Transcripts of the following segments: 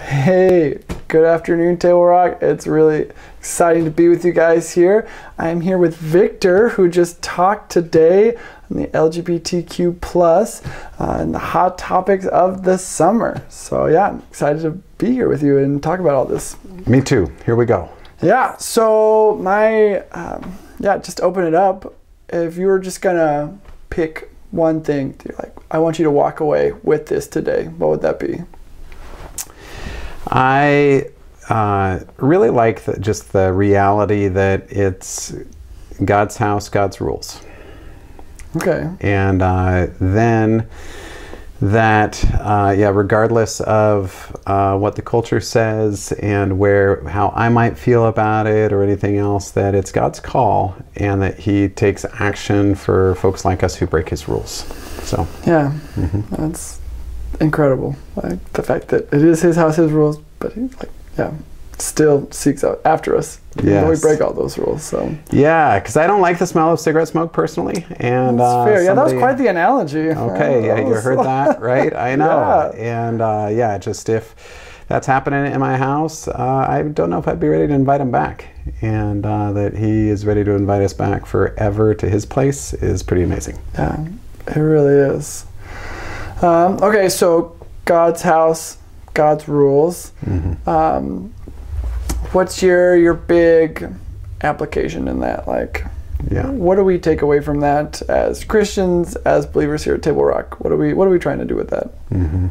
Hey, good afternoon, Table Rock. It's really exciting to be with you guys here. I am here with Victor, who just talked today on the LGBTQ plus uh, and the hot topics of the summer. So yeah, I'm excited to be here with you and talk about all this. Me too. Here we go. Yeah. So my um, yeah, just open it up. If you were just gonna pick one thing, you're like, I want you to walk away with this today. What would that be? I uh, really like the, just the reality that it's God's house, God's rules. Okay. And uh, then that, uh, yeah, regardless of uh, what the culture says and where how I might feel about it or anything else, that it's God's call and that He takes action for folks like us who break His rules. So yeah, mm-hmm. that's incredible. Like the fact that it is his house, his rules, but he like yeah, still seeks out after us. Yeah, we break all those rules. So yeah, because I don't like the smell of cigarette smoke personally, and that's uh, fair. Yeah, that was quite the analogy. Okay, yeah, you heard that, right? I know. yeah. And uh, yeah, just if that's happening in my house, uh, I don't know if I'd be ready to invite him back. And uh, that he is ready to invite us back forever to his place is pretty amazing. Yeah, it really is. Um, okay, so God's house, God's rules. Mm-hmm. Um, what's your your big application in that? Like, yeah. What do we take away from that as Christians, as believers here at Table Rock? What are we What are we trying to do with that? Mm-hmm.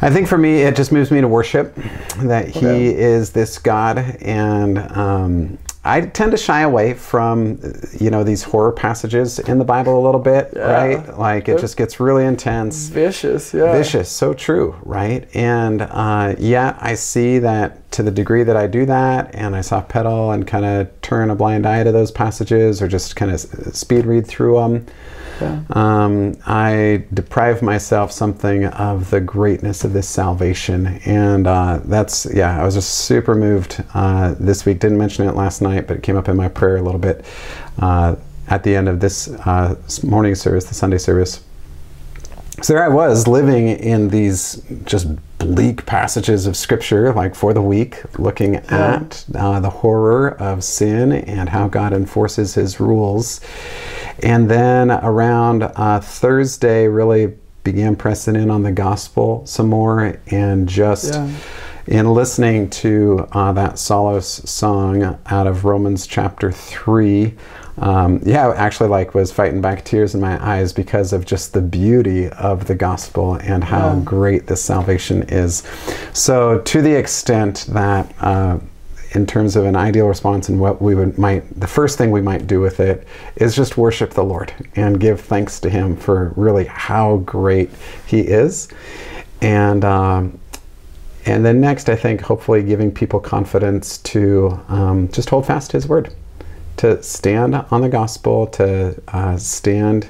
I think for me, it just moves me to worship that He is this God, and um, I tend to shy away from, you know, these horror passages in the Bible a little bit, yeah. right? Like it just gets really intense. Vicious, yeah. Vicious, so true, right? And uh, yet I see that to the degree that I do that and I soft pedal and kind of turn a blind eye to those passages or just kind of speed read through them, yeah. Um, I deprive myself something of the greatness of this salvation, and uh, that's yeah. I was just super moved uh, this week. Didn't mention it last night, but it came up in my prayer a little bit uh, at the end of this uh, morning service, the Sunday service. So there I was living in these just bleak passages of scripture, like for the week, looking at uh, the horror of sin and how God enforces his rules. And then around uh, Thursday, really began pressing in on the gospel some more and just. Yeah in listening to uh, that Solos song out of Romans chapter 3, um, yeah, actually, like was fighting back tears in my eyes because of just the beauty of the gospel and how yeah. great this salvation is. So, to the extent that, uh, in terms of an ideal response and what we would might, the first thing we might do with it is just worship the Lord and give thanks to Him for really how great He is, and. Um, and then next, I think hopefully giving people confidence to um, just hold fast to His word to stand on the gospel, to uh, stand,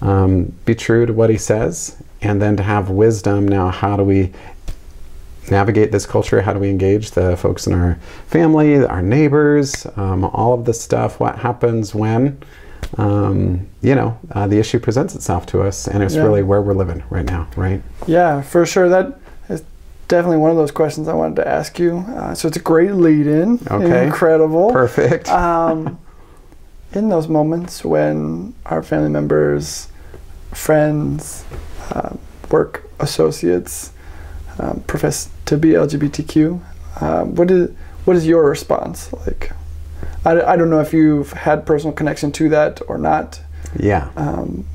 um, be true to what he says, and then to have wisdom. Now, how do we navigate this culture? How do we engage the folks in our family, our neighbors, um, all of this stuff? What happens when? Um, you know, uh, the issue presents itself to us, and it's yeah. really where we're living right now, right? Yeah, for sure. That definitely one of those questions I wanted to ask you. Uh, so it's a great lead in. Okay. Incredible. Perfect. um, in those moments when our family members, friends, uh, work associates um, profess to be LGBTQ, uh, what is what is your response like? I, I don't know if you've had personal connection to that or not. Yeah. Um,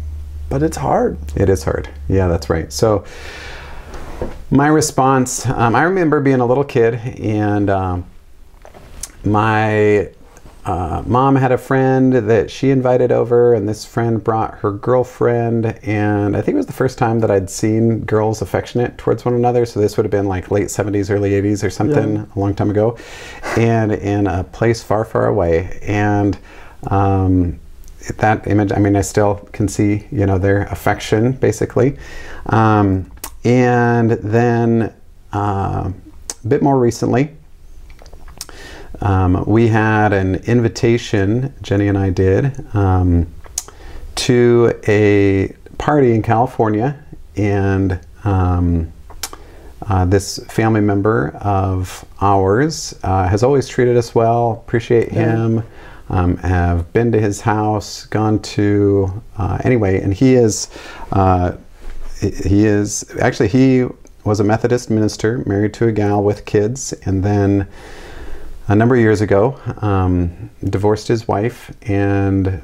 but it's hard. It is hard. Yeah, that's right. So my response, um, I remember being a little kid and um, my uh, mom had a friend that she invited over, and this friend brought her girlfriend. And I think it was the first time that I'd seen girls affectionate towards one another. So this would have been like late 70s, early 80s or something, yeah. a long time ago, and in a place far, far away. And um, that image, I mean, I still can see, you know, their affection basically. Um, and then uh, a bit more recently, um, we had an invitation, Jenny and I did, um, to a party in California. And um, uh, this family member of ours uh, has always treated us well, appreciate him, um, have been to his house, gone to, uh, anyway, and he is, uh, he- is, actually, he was a Methodist minister, married to a gal with kids, and then a number of years ago, um, divorced his wife and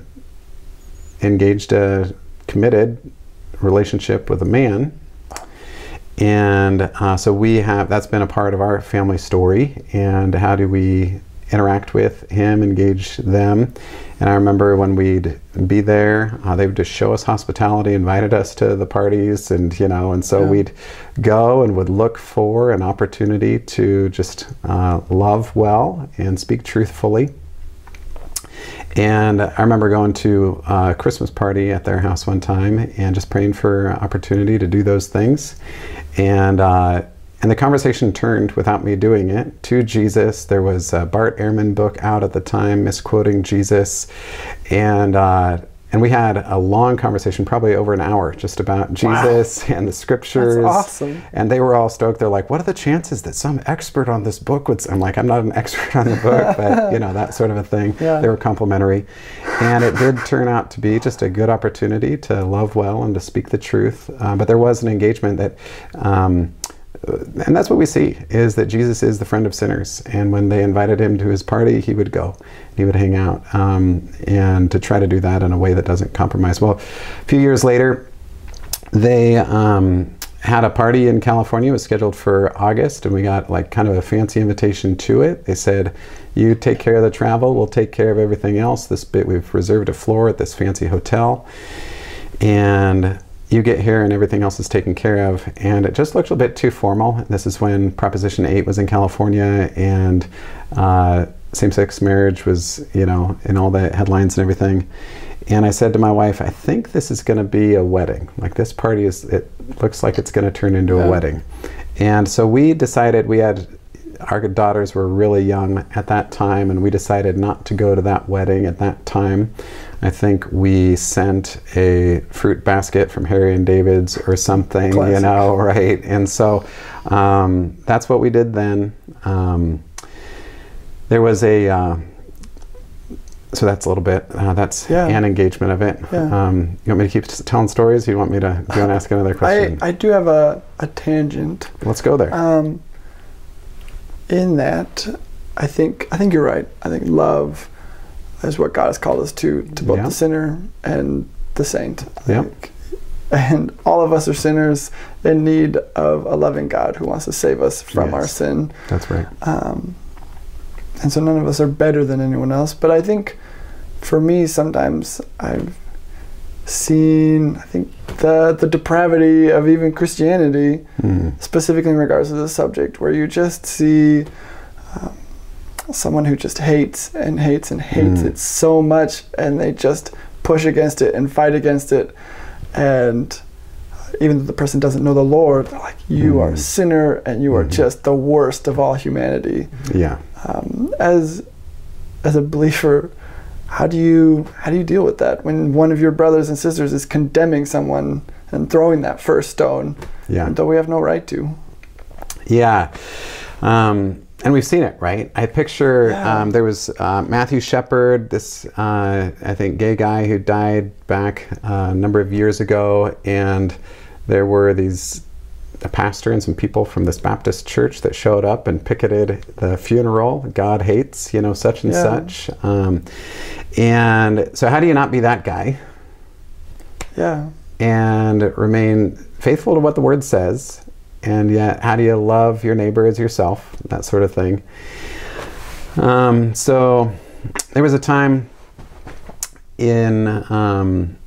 engaged a committed relationship with a man. And uh, so we have, that's been a part of our family story. And how do we interact with him, engage them? And I remember when we'd be there, uh, they would just show us hospitality, invited us to the parties, and you know, and so Yeah. we'd go and would look for an opportunity to just uh, love well and speak truthfully. And I remember going to a Christmas party at their house one time and just praying for opportunity to do those things. And uh, and the conversation turned without me doing it to Jesus. There was a Bart Ehrman book out at the time, misquoting Jesus, and uh, and we had a long conversation, probably over an hour, just about Jesus and the scriptures. That's awesome. And they were all stoked. They're like, "What are the chances that some expert on this book would?" I'm like, "I'm not an expert on the book, but you know that sort of a thing." Yeah. They were complimentary, and it did turn out to be just a good opportunity to love well and to speak the truth. Uh, but there was an engagement that. Um, and that's what we see is that Jesus is the friend of sinners. And when they invited him to his party, he would go, he would hang out, um, and to try to do that in a way that doesn't compromise. Well, a few years later, they um, had a party in California. It was scheduled for August, and we got like kind of a fancy invitation to it. They said, "You take care of the travel. We'll take care of everything else. This bit we've reserved a floor at this fancy hotel, and." You get here and everything else is taken care of, and it just looks a bit too formal. This is when Proposition 8 was in California, and uh, same-sex marriage was, you know, in all the headlines and everything. And I said to my wife, I think this is going to be a wedding. Like this party is, it looks like it's going to turn into a wedding. And so we decided, we had, our daughters were really young at that time, and we decided not to go to that wedding at that time. I think we sent a fruit basket from Harry and David's or something, you know, right? And so um, that's what we did then. Um, there was a, uh, so that's a little bit, uh, that's Yeah. an engagement of it. Yeah. Um, you want me to keep telling stories? You want me to, do you want to ask another I, question? I do have a, a tangent. Let's go there. Um, in that, I think I think you're right. I think love is what God has called us to to both Yeah. the sinner and the saint. Yeah. And all of us are sinners in need of a loving God who wants to save us from our sin. that's right. Um, and so none of us are better than anyone else. But I think for me, sometimes I've seen, I think, the, the depravity of even Christianity, Mm. specifically in regards to this subject, where you just see um, someone who just hates and hates and hates Mm. it so much, and they just push against it and fight against it. And even though the person doesn't know the Lord, like, You are a Mm. sinner and you are Mhm. just the worst of all humanity. Yeah. Um, as as a believer, how do you how do you deal with that when one of your brothers and sisters is condemning someone and throwing that first stone, Yeah. though we have no right to? Yeah. Um, and we've seen it, right? I picture Yeah. um, there was uh, Matthew Shepard, this, uh, I think, gay guy who died back uh, a number of years ago. And there were these, a pastor and some people from this Baptist church that showed up and picketed the funeral. God hates, you know, such and Yeah. such. Um, and so, how do you not be that guy? Yeah, and remain faithful to what the word says and yet how do you love your neighbor as yourself that sort of thing um, so there was a time in um,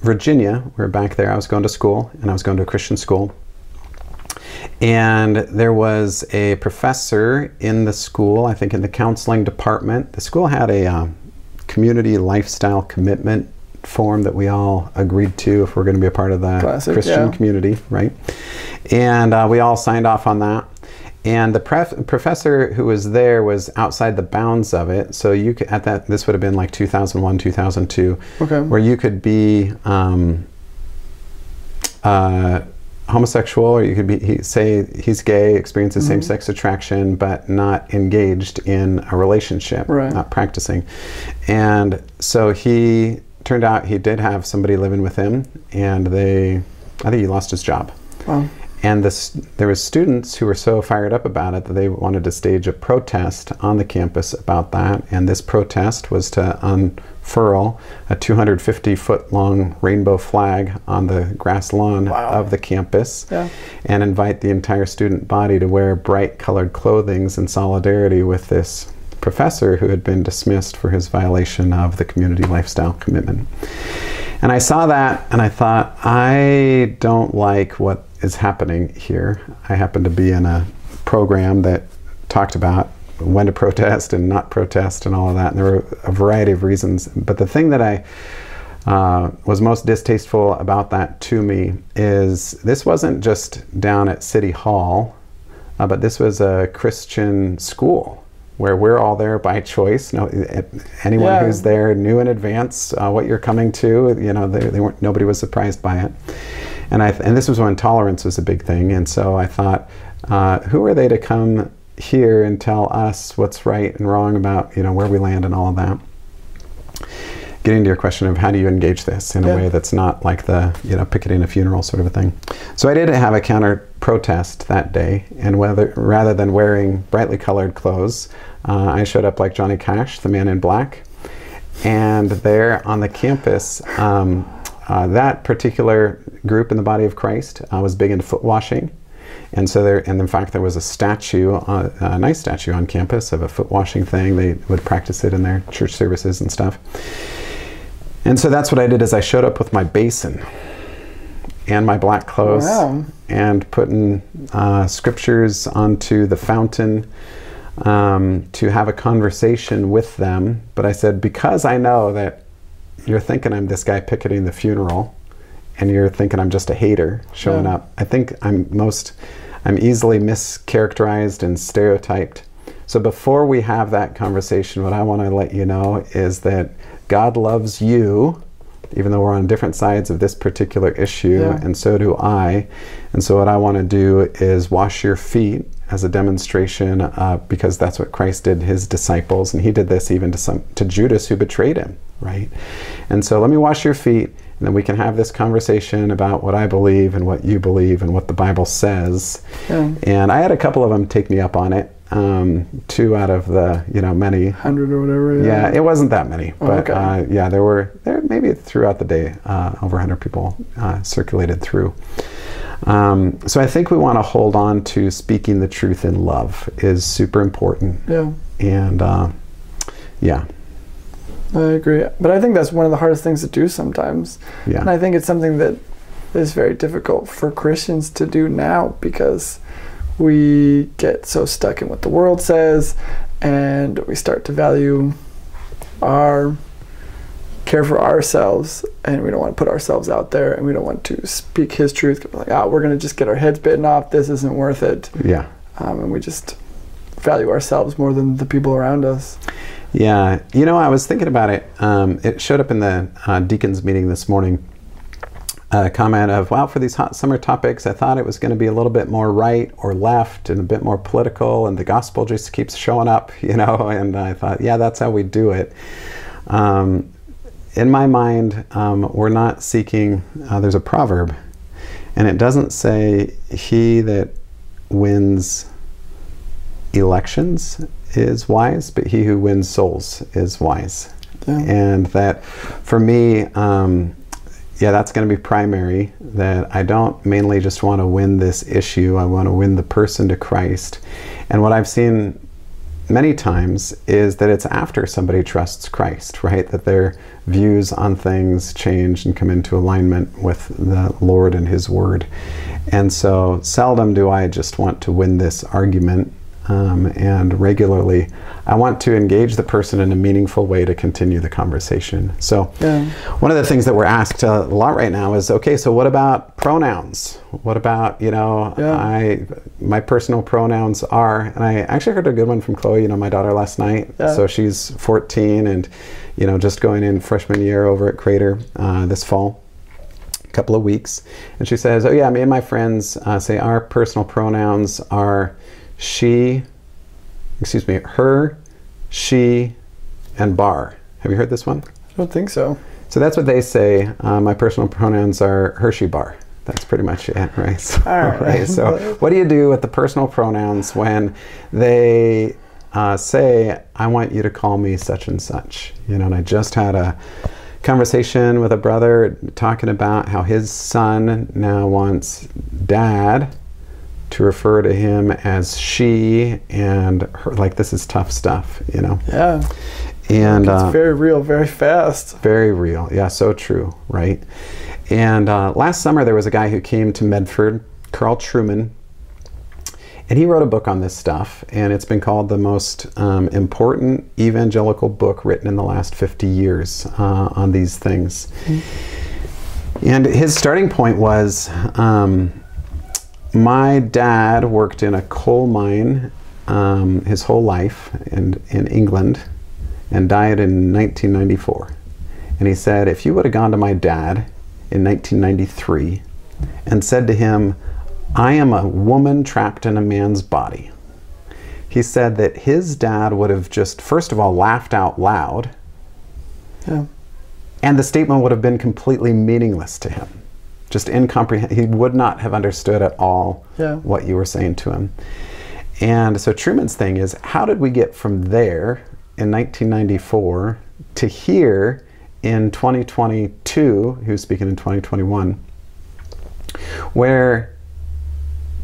virginia we were back there i was going to school and i was going to a christian school and there was a professor in the school i think in the counseling department the school had a um, community lifestyle commitment form that we all agreed to if we're going to be a part of the Classic, Christian yeah. community, right? And uh, we all signed off on that. And the pref- professor who was there was outside the bounds of it. So you could, at that, this would have been like 2001, 2002, Okay. where you could be um, uh, homosexual, or you could be he, say he's gay, experiences mm-hmm. same-sex attraction, but not engaged in a relationship, Right. not practicing. And so he turned out he did have somebody living with him, and they, I think he lost his job. Wow. And this, there was students who were so fired up about it that they wanted to stage a protest on the campus about that. And this protest was to unfurl a 250 foot long rainbow flag on the grass lawn Wow. of the campus Yeah. and invite the entire student body to wear bright colored clothings in solidarity with this professor who had been dismissed for his violation of the community lifestyle commitment. And I saw that and I thought, I don't like what is happening here. I happened to be in a program that talked about when to protest and not protest and all of that. And there were a variety of reasons. But the thing that I uh, was most distasteful about that to me is this wasn't just down at City Hall, uh, but this was a Christian school where we're all there by choice. No, anyone Yeah. who's there knew in advance uh, what you're coming to. You know, they, they weren't. Nobody was surprised by it. And I and this was when tolerance was a big thing. And so I thought, uh, who are they to come here and tell us what's right and wrong about you know where we land and all of that? getting to your question of how do you engage this in Yeah. a way that's not like the you know picketing a funeral sort of a thing. So I did have a counter protest that day, and whether rather than wearing brightly colored clothes, uh, I showed up like Johnny Cash, the man in black, and there on the campus. Um, uh, that particular group in the body of Christ uh, was big into foot washing, and so there, and in fact, there was a statue, uh, a nice statue on campus of a foot washing thing. They would practice it in their church services and stuff. And so that's what I did is I showed up with my basin and my black clothes Wow. and putting uh, scriptures onto the fountain um, to have a conversation with them. But I said, because I know that you're thinking I'm this guy picketing the funeral and you're thinking I'm just a hater showing Yeah. up, I think I'm most, I'm easily mischaracterized and stereotyped. So before we have that conversation, what I want to let you know is that God loves you, even though we're on different sides of this particular issue, Yeah. and so do I. And so what I want to do is wash your feet as a demonstration, uh, because that's what Christ did his disciples, and he did this even to some to Judas who betrayed him, right? And so let me wash your feet, and then we can have this conversation about what I believe and what you believe and what the Bible says. Yeah. And I had a couple of them take me up on it. Um, two out of the you know many Hundred or whatever. yeah, it wasn't that many, Oh, but okay. uh, yeah, there were there maybe throughout the day uh, over 100 people uh, circulated through. Um, so I think we want to hold on to speaking the truth in love is super important, Yeah. and uh, yeah, I agree. But I think that's one of the hardest things to do sometimes. yeah, And I think it's something that is very difficult for Christians to do now because we get so stuck in what the world says and we start to value our care for ourselves and we don't want to put ourselves out there and we don't want to speak his truth. Like ah we're going to just get our heads bitten off. This isn't worth it. Yeah, um, and we just value ourselves more than the people around us yeah. You know, I was thinking about it. Um, it showed up in the uh, deacons meeting this morning. A comment of, "Wow, for these hot summer topics, I thought it was going to be a little bit more right or left and a bit more political, and the gospel just keeps showing up, you know." And I thought, yeah, that's how we do it. Um, in my mind, um, we're not seeking. Uh, there's a proverb, and it doesn't say, "He that wins elections is wise, but he who wins souls is wise." yeah. And that for me um, yeah that's going to be primary that i don't mainly just want to win this issue i want to win the person to christ. And what i've seen many times is that it's after somebody trusts christ right? That their views on things change and come into alignment with the lord and his word. And so seldom do i just want to win this argument um, and regularly I want to engage the person in a meaningful way to continue the conversation. So, Yeah. one of the things that we're asked a lot right now is okay, so what about pronouns? What about, you know, Yeah. I my personal pronouns are, and I actually heard a good one from Chloe, you know, my daughter last night. Yeah. So she's 14 and, you know, just going in freshman year over at Crater uh, this fall a couple of weeks. And she says, Oh, yeah, me and my friends uh, say our personal pronouns are she, excuse me, her, she, and bar. Have you heard this one? I don't think so. So that's what they say. Uh, my personal pronouns are Hershey bar. That's pretty much it, right? So, All right. So, what do you do with the personal pronouns when they uh, say, "I want you to call me such and such"? You know, and I just had a conversation with a brother talking about how his son now wants dad to refer to him as she and her. Like this is tough stuff, you know. Yeah. And It's uh, very real, very fast. very real. Yeah, so true, right? And uh, last summer, there was a guy who came to Medford, Carl Trueman, and he wrote a book on this stuff, and it's been called the most um, important evangelical book written in the last 50 years uh, on these things. And his starting point was um, my dad worked in a coal mine um, his whole life in, in England and died in 1994. And he said, if you would have gone to my dad in 1993 and said to him, I am a woman trapped in a man's body, he said that his dad would have just, first of all, laughed out loud, Yeah. and the statement would have been completely meaningless to him. Just incomprehensible. He would not have understood at all Yeah. what you were saying to him. And so Trueman's thing is how did we get from there in 1994 to here in 2022, he was speaking in 2021, where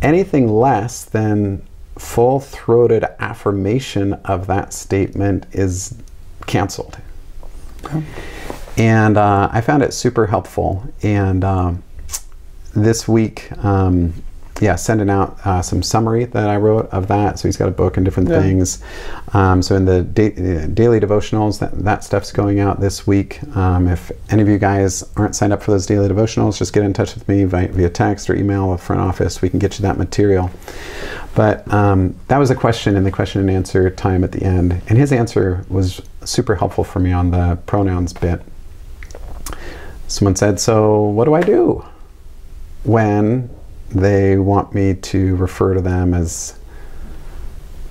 anything less than full throated affirmation of that statement is canceled. And uh, I found it super helpful. And um, this week, um, yeah, sending out uh, some summary that I wrote of that. So he's got a book and different Yeah. things. Um, so in the da- daily devotionals, that, that stuff's going out this week. Um, if any of you guys aren't signed up for those daily devotionals, just get in touch with me via, via text or email the front office. We can get you that material. But um, that was a question in the question and answer time at the end. And his answer was super helpful for me on the pronouns bit. Someone said, So, what do I do when they want me to refer to them as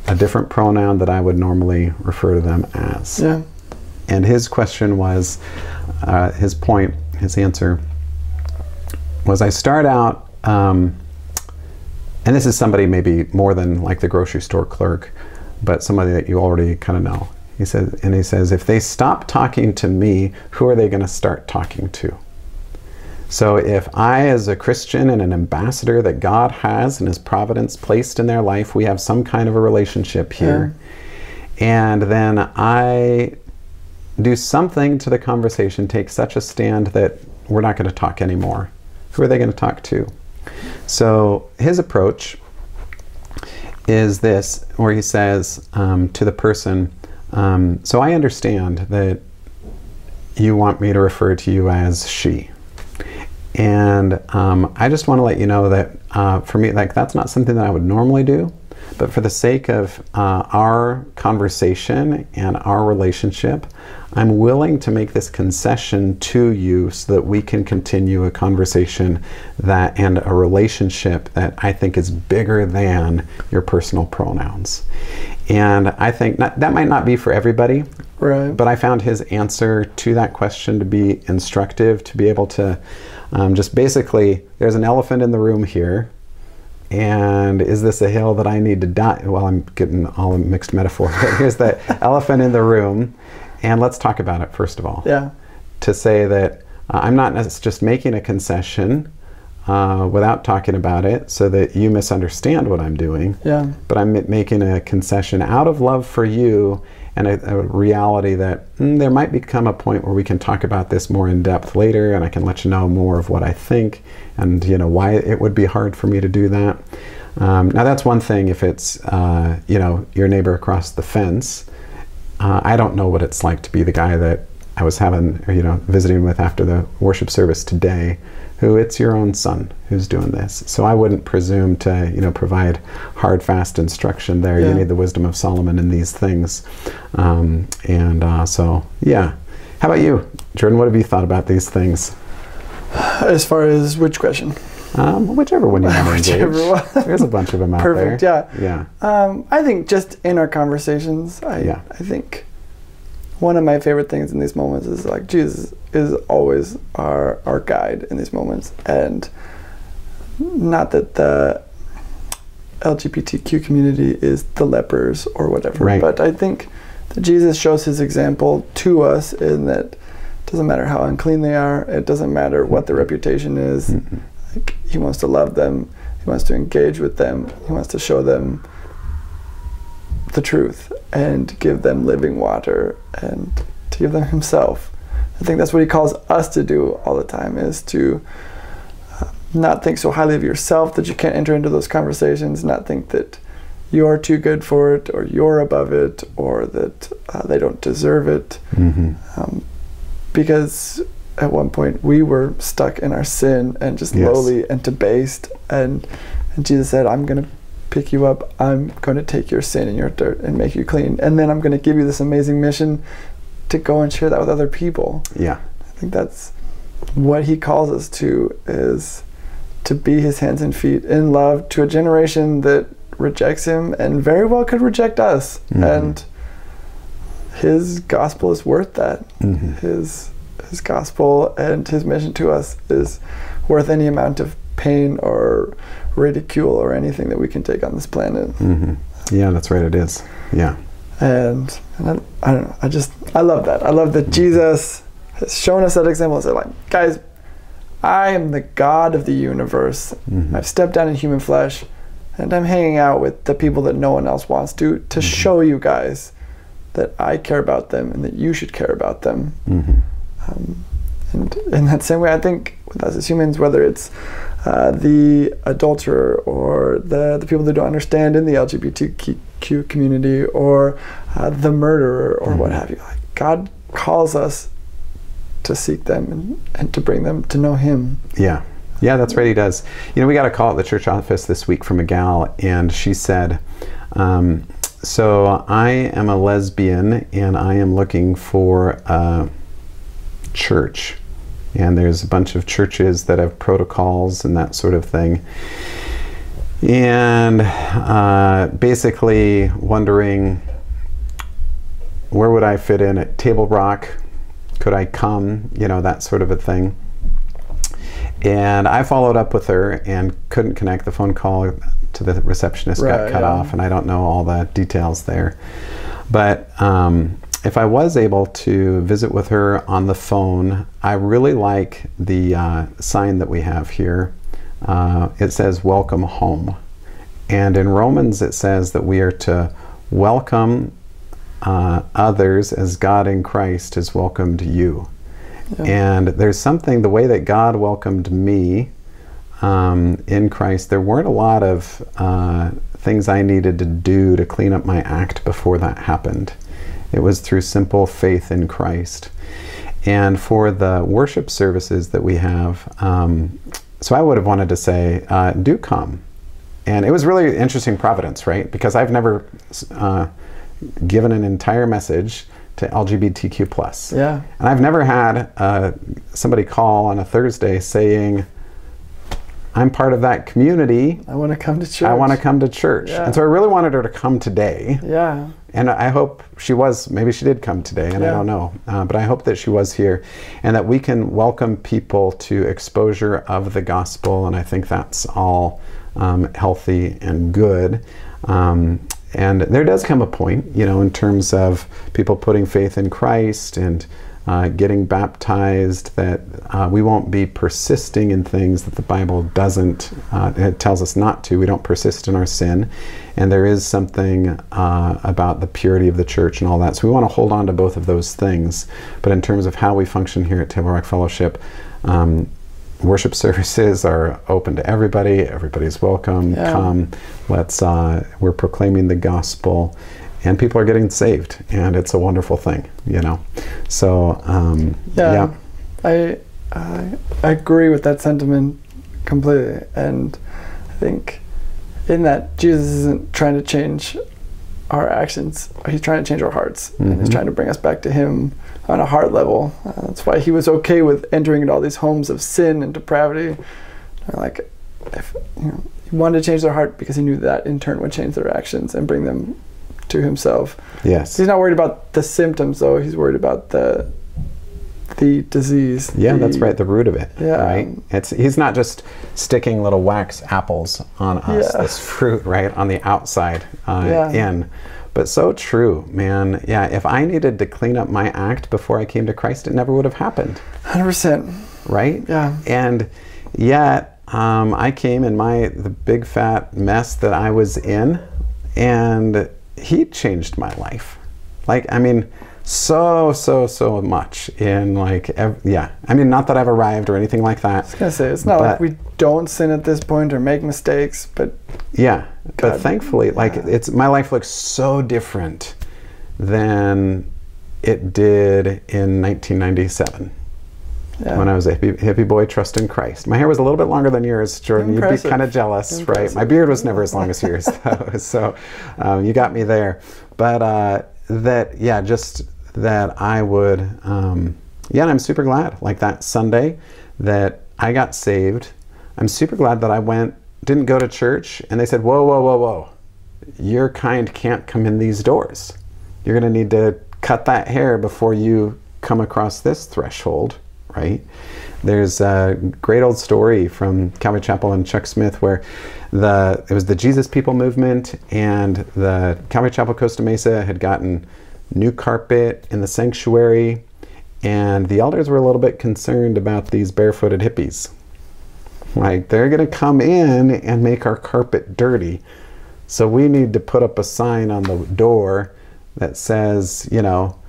a different pronoun that I would normally refer to them as? Yeah. And his question was, uh, his point, his answer was I start out, um, and this is somebody maybe more than like the grocery store clerk, but somebody that you already kind of know. He says, and he says, if they stop talking to me, who are they going to start talking to? So if I, as a Christian and an ambassador that God has and His providence placed in their life, we have some kind of a relationship here, and then I do something to the conversation, take such a stand that we're not going to talk anymore. Who are they going to talk to? So his approach is this, where he says um, to the person, um, So I understand that you want me to refer to you as she. And um, I just want to let you know that uh, for me, like that's not something that I would normally do. But for the sake of uh, our conversation and our relationship, I'm willing to make this concession to you so that we can continue a conversation that and a relationship that I think is bigger than your personal pronouns. And I think not, that might not be for everybody, Right. but I found his answer to that question to be instructive, to be able to um, just basically, there's an elephant in the room here, and is this a hill that I need to die? Well, I'm getting all a mixed metaphor, but here's the elephant in the room, and let's talk about it first of all. Yeah. To say that uh, I'm not just making a concession uh, without talking about it so that you misunderstand what I'm doing Yeah. but I'm making a concession out of love for you and a, a reality that mm, there might become a point where we can talk about this more in depth later and I can let you know more of what I think and you know why it would be hard for me to do that. Um, now that's one thing if it's uh, you know your neighbor across the fence. Uh, I don't know what it's like to be the guy that I was having you know visiting with after the worship service today who it's your own son who's doing this. So I wouldn't presume to, you know, provide hard, fast instruction there. Yeah. You need the wisdom of Solomon in these things. Um, and uh, so, yeah. How about you, Jordan? What have you thought about these things? As far as which question? Um, whichever one you want to engage. There's a bunch of them out Perfect. there. Yeah. Yeah. Um, I think just in our conversations, I Yeah. I think one of my favorite things in these moments is like Jesus is always our our guide in these moments, and not that the LGBTQ community is the lepers or whatever, Right. but I think that Jesus shows his example to us in that it doesn't matter how unclean they are, it doesn't matter what their reputation is. Mm-hmm. He wants to love them, he wants to engage with them, he wants to show them the truth and give them living water and to give them himself. I think that's what he calls us to do all the time is to uh, not think so highly of yourself that you can't enter into those conversations, not think that you're too good for it or you're above it or that uh, they don't deserve it. hmm Um, because at one point we were stuck in our sin and just Yes. lowly and debased. And, and jesus said i'm going to pick you up. I'm going to take your sin and your dirt and make you clean. And then i'm going to give you this amazing mission to go and share that with other people. Yeah. i think that's what he calls us to is to be his hands and feet in love to a generation that rejects him and very well could reject us. Mhm. and his gospel is worth that. Hmm his his gospel and his mission to us is worth any amount of pain or ridicule or anything that we can take on this planet. hmm Yeah, that's right. It is. Yeah. And, and I, I don't know. I just I love that. I love that Jesus has shown us that example. and said, like, guys, I am the God of the universe. Mhm. I've stepped down in human flesh, and I'm hanging out with the people that no one else wants to to show you guys that I care about them and that you should care about them. Um, and in that same way, I think with us as humans, whether it's uh, the adulterer or the, the people that don't understand in the LGBTQ community or uh, the murderer or what Mhm. have you, like God calls us to seek them and, and to bring them to know Him. Yeah. Yeah, that's right. He does. You know, we got a call at the church office this week from a gal, and she said, um, So I am a lesbian and I am looking for a church. And there's a bunch of churches that have protocols and that sort of thing. And uh, basically wondering where would I fit in at Table Rock? Could I come? You know, that sort of a thing. And I followed up with her and couldn't connect. The phone call to the receptionist got cut yeah. off, and I don't know all the details there. But um, if I was able to visit with her on the phone, I really like the uh, sign that we have here. Uh, it says, Welcome home. And in Romans, it says that we are to welcome uh, others as God in Christ has welcomed you. Yeah. And there's something, the way that God welcomed me um, in Christ, there weren't a lot of uh, things I needed to do to clean up my act before that happened. It was through simple faith in Christ. And for the worship services that we have, um, so I would have wanted to say, uh, do come. And it was really interesting providence, right? Because I've never uh, given an entire message to LGBTQ plus. Yeah. And I've never had uh, somebody call on a Thursday saying, I'm part of that community. I want to come to church. I want to come to church. Yeah. And so I really wanted her to come today. Yeah. And I hope she was, maybe she did come today, and I don't know. Uh, but I hope that she was here and that we can welcome people to exposure of the gospel. And I think that's all um, healthy and good. Um, and there does come a point, you know, in terms of people putting faith in Christ and uh, getting baptized, that uh, we won't be persisting in things that the Bible doesn't, uh, it tells us not to. We don't persist in our sin. And there is something uh, about the purity of the church and all that. So we want to hold on to both of those things. But in terms of how we function here at Table Rock Fellowship, um, worship services are open to everybody. Everybody's welcome. Yeah. Come. Let's. Uh, we're proclaiming the gospel, and people are getting saved, and it's a wonderful thing. You know. So um, Yeah, yeah. I, I I agree with that sentiment completely, and I think in that Jesus isn't trying to change our actions; he's trying to change our hearts, and he's Mhm. trying to bring us back to Him on a heart level. Uh, that's why he was okay with entering into all these homes of sin and depravity. Like, if, you know, he wanted to change their heart because he knew that in turn would change their actions and bring them to himself. Yes. He's not worried about the symptoms though. He's worried about the the disease. Yeah, the- that's right. The root of it. Yeah. Right. It's he's not just sticking little wax apples on us. Yeah. This fruit, right, on the outside, uh, Yeah. in. But so true, man. Yeah. If I needed to clean up my act before I came to Christ, it never would have happened. Hundred percent. Right. Yeah. And yet, um, I came in my the big fat mess that I was in, and he changed my life. Like, I mean, so so so much in like, ev- yeah. I mean, not that I've arrived or anything like that. I was gonna say it's not like we don't sin at this point or make mistakes, but Yeah, but thankfully, like yeah. it's my life looks so different than it did in 1997 yeah. when I was a hippie, hippie boy trusting Christ. My hair was a little bit longer than yours, Jordan. You'd be kind of jealous, right? My beard was never as long as yours, though. So um, you got me there. But uh, that, yeah, just that I would, um, yeah, and I'm super glad. Like that Sunday that I got saved, I'm super glad that I went, didn't go to church, and they said, whoa, whoa, whoa, whoa. Your kind can't come in these doors. You're going to need to cut that hair before you come across this threshold, right? There's a great old story from Calvary Chapel and Chuck Smith where the it was the Jesus People movement and the Calvary Chapel Costa Mesa had gotten new carpet in the sanctuary and the elders were a little bit concerned about these barefooted hippies. Like they're going to come in and make our carpet dirty. So we need to put up a sign on the door that says, you know,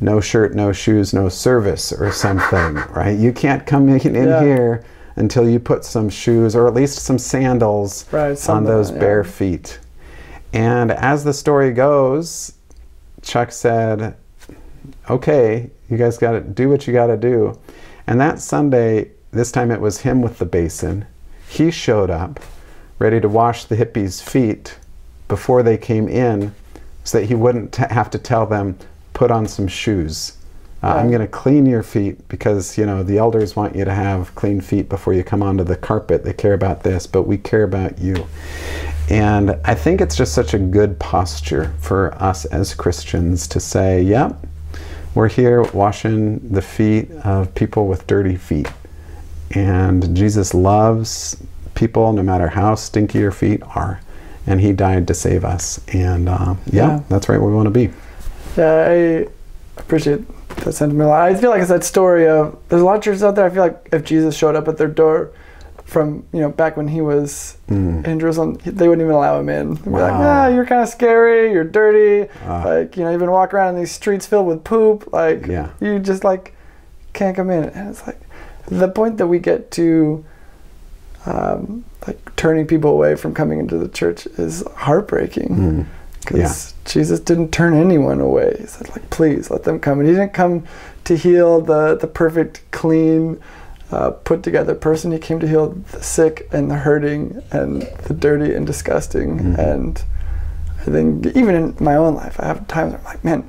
no shirt, no shoes, no service or something, right? You can't come in, in Yeah. here until you put some shoes or at least some sandals Right, on those uh, yeah. bare feet. And as the story goes, Chuck said, okay, you guys got to do what you got to do. And that Sunday, this time it was him with the basin. He showed up ready to wash the hippies' feet before they came in so that he wouldn't t- have to tell them, put on some shoes. Uh, I'm going to clean your feet because, you know, the elders want you to have clean feet before you come onto the carpet. They care about this, but we care about you. And I think it's just such a good posture for us as Christians to say, yep, we're here washing the feet of people with dirty feet. And Jesus loves people no matter how stinky your feet are. And he died to save us. And uh, yeah, Yeah. that's right where we want to be. Yeah, I appreciate that sentiment a lot. I feel like it's that story of there's a lot of churches out there. I feel like if Jesus showed up at their door from you know back when he was Mm. in Jerusalem, they wouldn't even allow him in. They'd be like, Wow. "Yeah, you're kind of scary. You're dirty. Ah. like you know, you've been walking around in these streets filled with poop. Like Yeah. you just like can't come in." And it's like the point that we get to. Um, like turning people away from coming into the church is heartbreaking Mm. Because Jesus didn't turn anyone away. He said, like, please let them come. And he didn't come to heal the, the perfect, clean, uh, put together person. He came to heal the sick and the hurting and the dirty and disgusting. Mhm. And I think even in my own life, I have times where I'm like, man,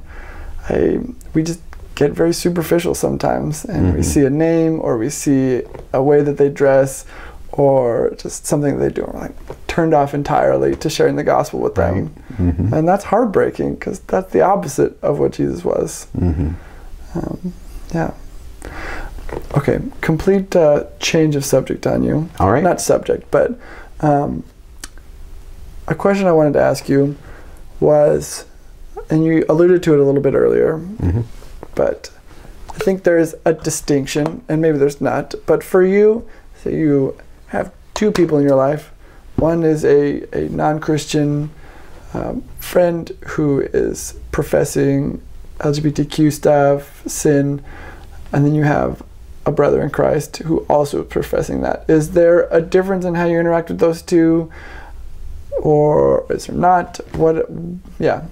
I we just get very superficial sometimes, and we Mhm. see a name or we see a way that they dress. Or just something that they do, and we're like turned off entirely to sharing the gospel with them. Mhm. And that's heartbreaking because that's the opposite of what Jesus was. Mhm. Um, yeah. Okay, complete uh, change of subject on you. All right. Not subject, but um, a question I wanted to ask you was, and you alluded to it a little bit earlier, Mhm. but I think there's a distinction, and maybe there's not. But for you, so you have two people in your life. One is a, a non Christian um, friend who is professing LGBTQ stuff, sin, and then you have a brother in Christ who also is professing that. Is there a difference in how you interact with those two, or is there not? What? Yeah.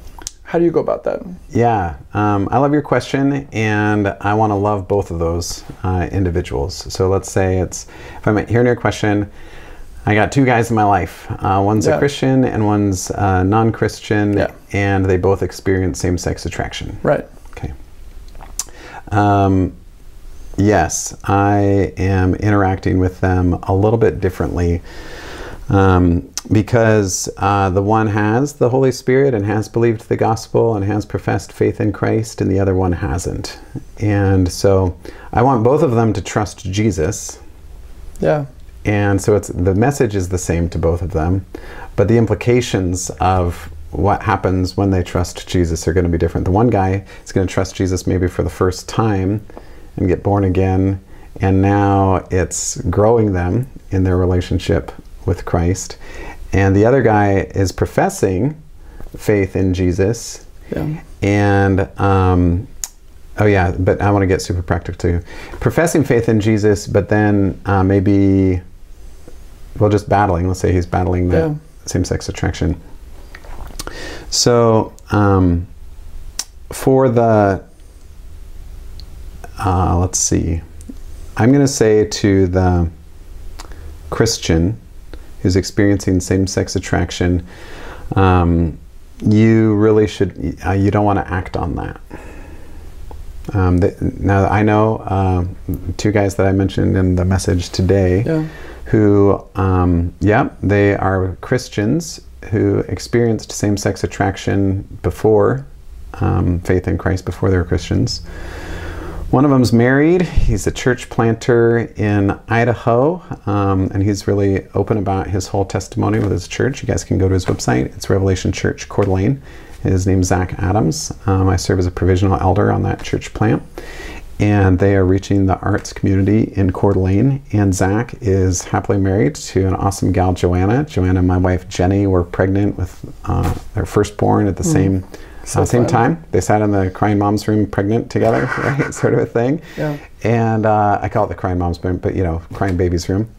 How do you go about that? Yeah, um, I love your question, and I want to love both of those uh, individuals. So let's say it's if I'm hearing your question, I got two guys in my life. Uh, one's Yeah. a Christian and one's uh, non-Christian, Yeah. and they both experience same-sex attraction. Right. Okay. Um, yes, I am interacting with them a little bit differently um, because uh, the one has the Holy Spirit and has believed the gospel and has professed faith in Christ, and the other one hasn't. And so I want both of them to trust Jesus. Yeah. And so it's the message is the same to both of them, but the implications of what happens when they trust Jesus are going to be different. The one guy is going to trust Jesus maybe for the first time and get born again, and now it's growing them in their relationship with Christ. And the other guy is professing faith in Jesus. Yeah. And, um, oh yeah, but I want to get super practical too. Professing faith in Jesus, but then uh, maybe, well, just battling. Let's say he's battling the Yeah. same sex attraction. So, um, for the, uh, let's see, I'm going to say to the Christian who's experiencing same-sex attraction, um, you really should. Uh, you don't want to act on that. Um, th- now I know uh, two guys that I mentioned in the message today, Yeah. Who, um, yeah, they are Christians who experienced same-sex attraction before um, faith in Christ, before they were Christians. One of them's married. He's a church planter in Idaho, um, and he's really open about his whole testimony with his church. You guys can go to his website. It's Revelation Church, Coeur d'Alene. His name's Zach Adams. Um, I serve as a provisional elder on that church plant, and they are reaching the arts community in Coeur d'Alene. And Zach is happily married to an awesome gal, Joanna. Joanna and my wife Jenny were pregnant with uh, their firstborn at the same So uh, same time. They sat in the crying mom's room pregnant together, right? sort of a thing. Yeah. And uh, I call it the crying mom's room, but you know, crying baby's room.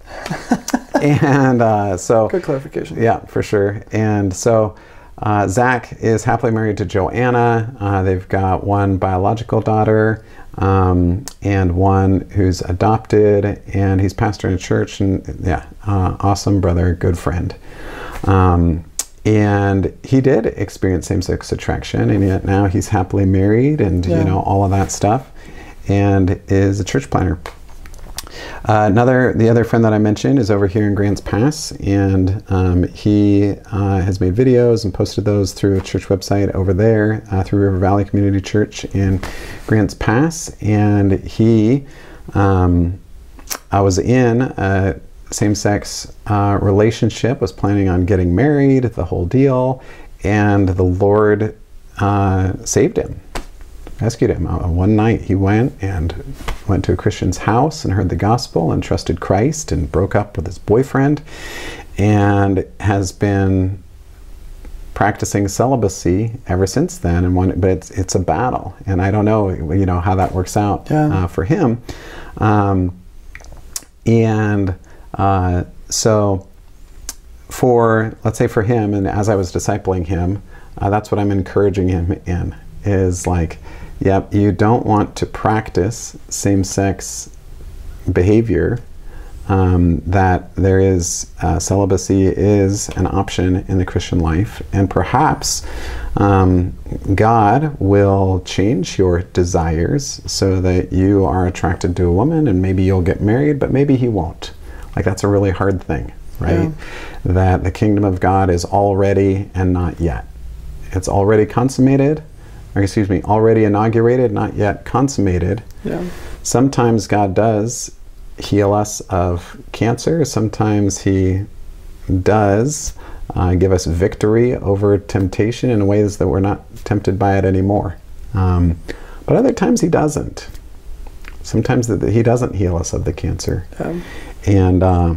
and uh, so, Good clarification. yeah, for sure. And so, uh, Zach is happily married to Joanna. Uh, they've got one biological daughter um, and one who's adopted, and he's pastor in a church. And yeah, uh, awesome brother, good friend. Um, and he did experience same-sex attraction, and yet now he's happily married, and Yeah. you know all of that stuff, and is a church planter. Uh, another, the other friend that I mentioned is over here in Grants Pass, and um, he uh, has made videos and posted those through a church website over there uh, through River Valley Community Church in Grants Pass. And he, um, I was in a same-sex uh, relationship, was planning on getting married, the whole deal, and the Lord uh, saved him rescued him. Uh, one night he went and went to a Christian's house and heard the gospel and trusted Christ and broke up with his boyfriend and has been practicing celibacy ever since then. And one, but it's it's a battle, and I don't know you know how that works out Yeah. uh, for him. Um, and uh, so for let's say for him and as i was discipling him uh, that's what i'm encouraging him in is like yep you don't want to practice same-sex behavior um, that there is uh, celibacy is an option in the christian life and perhaps um, god will change your desires so that you are attracted to a woman and maybe you'll get married but maybe he won't like that's a really hard thing right? That the kingdom of God is already and not yet. It's already consummated, excuse me, already inaugurated, not yet consummated. Yeah. Sometimes God does heal us of cancer. Sometimes He does uh, give us victory over temptation in ways that we're not tempted by it anymore. Um, but other times He doesn't. Sometimes that He doesn't heal us of the cancer. Yeah. And uh,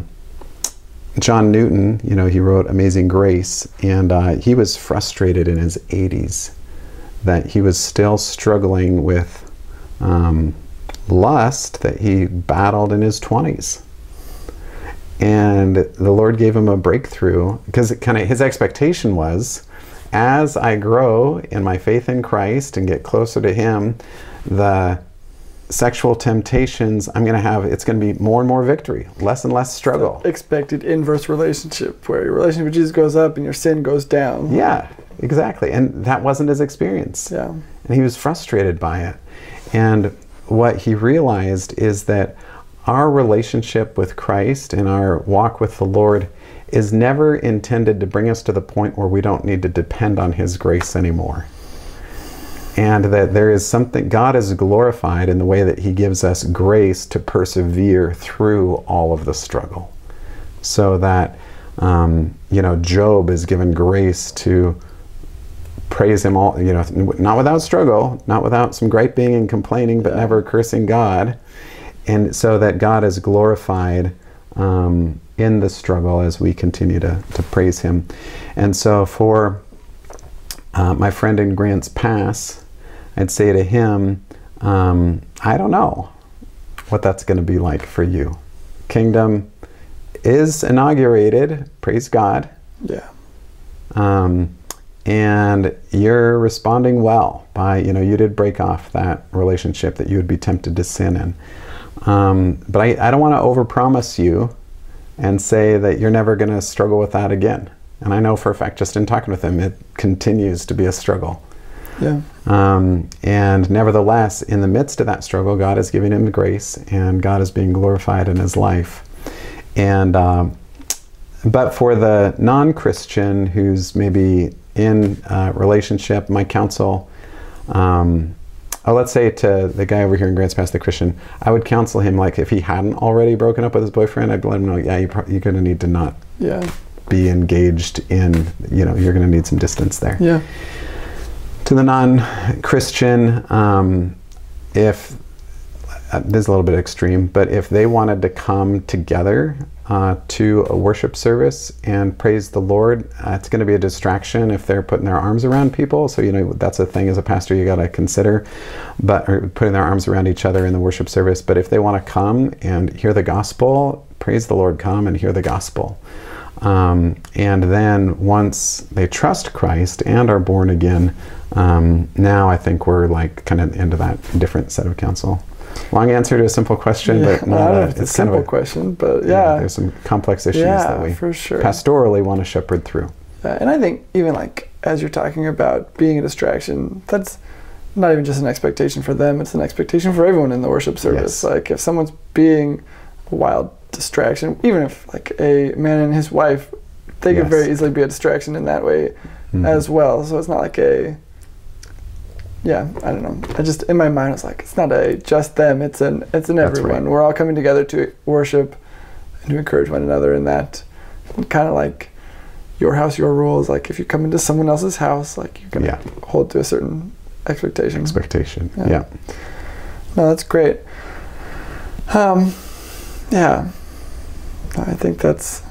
John Newton, you know, he wrote Amazing Grace, and uh, he was frustrated in his 80s that he was still struggling with um, lust that he battled in his 20s. And the Lord gave him a breakthrough because kind of his expectation was as I grow in my faith in Christ and get closer to Him, the sexual temptations I'm going to have, it's going to be more and more victory, less and less struggle. Expected inverse relationship where your relationship with Jesus goes up and your sin goes down. Yeah, exactly. And that wasn't his experience. Yeah. And he was frustrated by it. And what he realized is that our relationship with Christ and our walk with the Lord is never intended to bring us to the point where we don't need to depend on his grace anymore. And that there is something, God is glorified in the way that he gives us grace to persevere through all of the struggle. So that, um, you know, Job is given grace to praise him all, you know, not without struggle, not without some griping and complaining, but never cursing God. And so that God is glorified um, in the struggle as we continue to, to praise him. And so for uh, my friend in Grants Pass, I'd say to him, um, I don't know what that's going to be like for you. Kingdom is inaugurated, praise God. Yeah. Um, and you're responding well by, you know, you did break off that relationship that you would be tempted to sin in. Um, but I, I don't want to overpromise you and say that you're never going to struggle with that again. And I know for a fact, just in talking with him, it continues to be a struggle. Yeah. Um, and nevertheless, in the midst of that struggle, God is giving him grace and God is being glorified in his life. And, um, but for the non Christian who's maybe in a relationship, my counsel, um, oh, let's say to the guy over here in Grants Pass, the Christian, I would counsel him like if he hadn't already broken up with his boyfriend, I'd let him know, yeah, you you're going to need to not Yeah. be engaged in, you know, you're going to need some distance there. Yeah. To the non-Christian, um, if uh, this is a little bit extreme, but if they wanted to come together uh, to a worship service and praise the Lord, uh, it's going to be a distraction if they're putting their arms around people. So you know that's a thing as a pastor you got to consider, but putting their arms around each other in the worship service. But if they want to come and hear the gospel, praise the Lord, come and hear the gospel. Um, and then once they trust Christ and are born again, um, now I think we're like kind of into that different set of counsel. Long answer to a simple question, Yeah, but not a, it's a it's kind simple of a, question, but yeah, yeah. there's some complex issues Yeah, that we for sure. pastorally want to shepherd through. Uh, and I think even like as you're talking about being a distraction, that's not even just an expectation for them; it's an expectation for everyone in the worship service. Yes. Like if someone's being a wild distraction, even if like a man and his wife, they could very easily be a distraction in that way Mhm. as well. So it's not like a yeah, I don't know. I just in my mind it's like it's not a just them. It's an it's an That's everyone. right. We're all coming together to worship and to encourage one another in that. Kind of like your house, your rules. Like if you come into someone else's house, like you're gonna Yeah. hold to a certain expectation. expectation. Yeah. yeah. No, that's great. Um, yeah, I think that's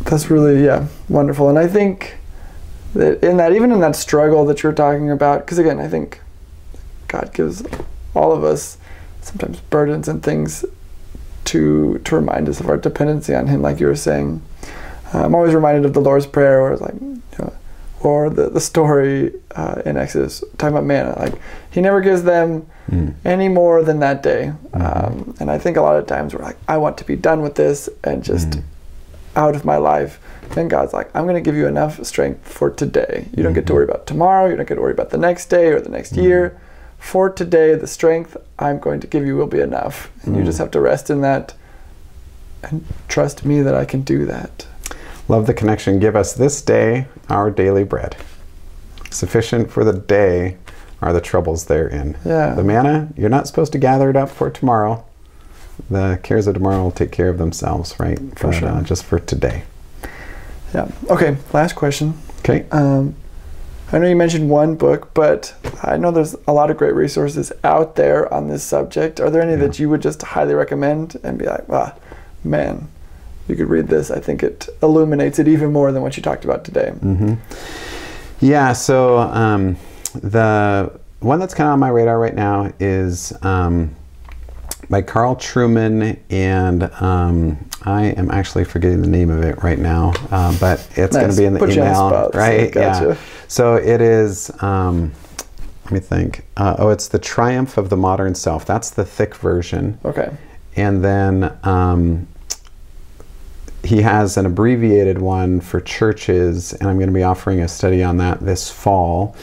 that's really yeah wonderful, and I think in that even in that struggle that you're talking about, because again, I think God gives all of us sometimes burdens and things to to remind us of our dependency on Him, like you were saying. Uh, I'm always reminded of the Lord's Prayer, or like, you know, or the the story uh, in Exodus talking about manna. Like He never gives them Mm. any more than that day. Mhm. Um, and I think a lot of times we're like, I want to be done with this and just Mm. out of my life. And God's like, I'm going to give you enough strength for today. You don't get to Mhm. worry about tomorrow. You don't get to worry about the next day or the next Mhm. year. For today, the strength I'm going to give you will be enough. And you Mm. just have to rest in that and trust me that I can do that. Love the connection. Give us this day our daily bread. Sufficient for the day are the troubles therein. Yeah. The manna, you're not supposed to gather it up for tomorrow. The cares of tomorrow will take care of themselves, right? For But, sure. Uh, just for today. Yeah. Okay, last question. Okay. Um, I know you mentioned one book, but I know there's a lot of great resources out there on this subject. Are there any that you would just highly recommend and be like, ah, man, you could read this? I think it illuminates it even more than what you talked about today. hmm Yeah, so um, the one that's kind of on my radar right now is um, by Carl Trueman, and um, I am actually forgetting the name of it right now, uh, but it's going to be in the Put you on the email, right? gotcha. Yeah. So it is. Um, let me think. Uh, oh, it's the Triumph of the Modern Self. That's the thick version Okay. and then um, he has an abbreviated one for churches, and I'm going to be offering a study on that this fall.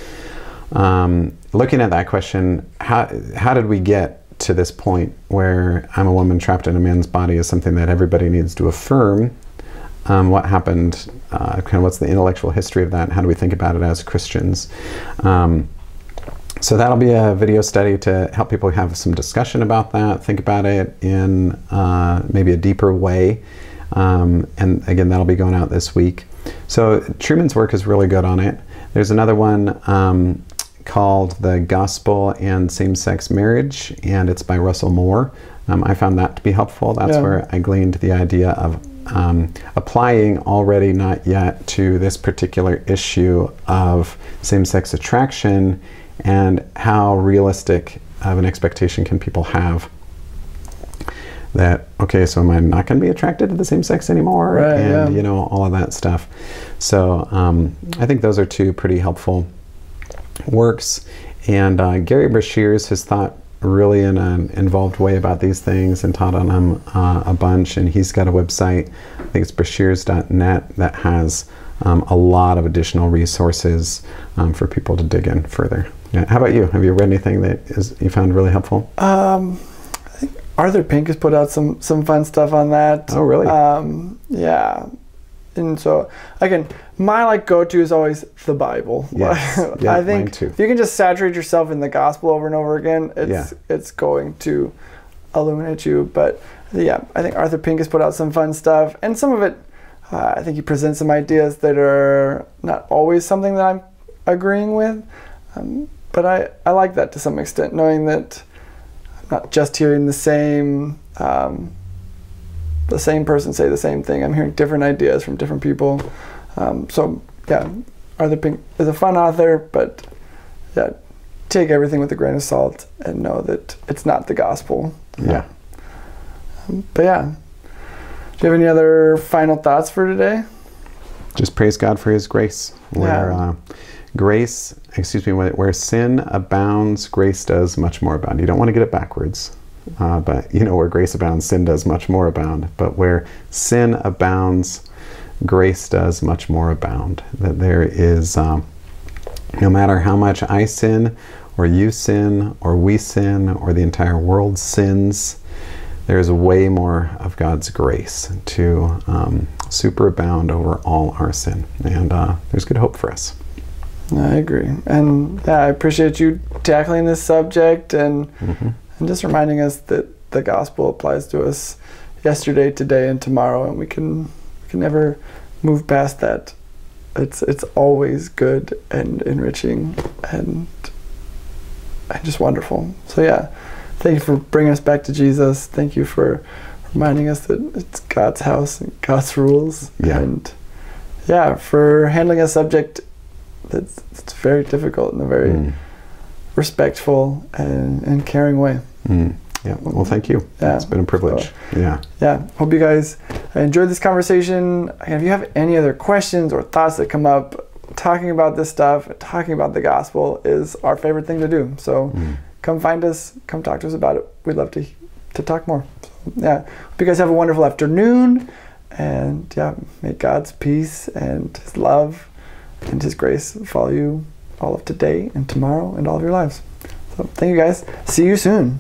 um, looking at that question, how how did we get to this point where I'm a woman trapped in a man's body is something that everybody needs to affirm? Um, what happened? Uh, kind of what's the intellectual history of that? How do we think about it as Christians? Um, so that'll be a video study to help people have some discussion about that, think about it in uh, maybe a deeper way. Um, and again, that'll be going out this week. So Trueman's work is really good on it. There's another one um, called The Gospel and Same Sex Marriage, and it's by Russell Moore. Um, I found that to be helpful. That's Yeah. where I gleaned the idea of um, applying already not yet to this particular issue of same sex attraction and how realistic of an expectation can people have that okay so am i not going to be attracted to the same sex anymore Right, and yeah. you know all of that stuff so um, i think those are two pretty helpful works and uh, gerry breshears has thought really in an involved way about these things and taught on them uh, a bunch and he's got a website i think it's breshears.net that has um, a lot of additional resources um, for people to dig in further yeah. how about you have you read anything that is you found really helpful Um, I think Arthur Pink has put out some some fun stuff on that. Oh, really? Um, yeah. And so again, my like go to is always the Bible. Yes. Yeah, I think if you can just saturate yourself in the gospel over and over again, it's Yeah. it's going to illuminate you. But yeah, I think Arthur Pink has put out some fun stuff, and some of it, uh, I think he presents some ideas that are not always something that I'm agreeing with. Um, but I, I like that to some extent, knowing that I'm not just hearing the same um, the same person say the same thing. I'm hearing different ideas from different people. Um, so yeah, Arthur Pink is a fun author, but yeah, take everything with a grain of salt and know that it's not the gospel. yeah Um, but yeah, do you have any other final thoughts for today? just praise God for His grace. Where Yeah. uh, grace, excuse me, where, where sin abounds, grace does much more abound. You don't want to get it backwards, uh, but you know where grace abounds, sin does much more abound. But where sin abounds, grace does much more abound. That there is, um, no matter how much I sin, or you sin, or we sin, or the entire world sins, there's way more of God's grace to um, superabound over all our sin. And uh, there's good hope for us. I agree, and yeah, I appreciate you tackling this subject and and just reminding us that the gospel applies to us yesterday, today, and tomorrow, and we can can never move past that. It's it's always good and enriching and and just wonderful. So yeah, thank you for bringing us back to Jesus. Thank you for reminding us that it's God's house and God's rules. Yeah. And yeah, for handling a subject that's, that's very difficult in a very Mm. respectful and, and caring way. Mm. Yeah. Well, thank you. Yeah. It's been a privilege. yeah. Yeah, hope you guys enjoyed this conversation. And if you have any other questions or thoughts that come up, talking about this stuff, talking about the gospel is our favorite thing to do. So Mm. come find us, come talk to us about it. We'd love to to talk more. So, yeah, hope you guys have a wonderful afternoon, and yeah, may God's peace and His love and His grace follow you all of today and tomorrow and all of your lives. So thank you guys. See you soon.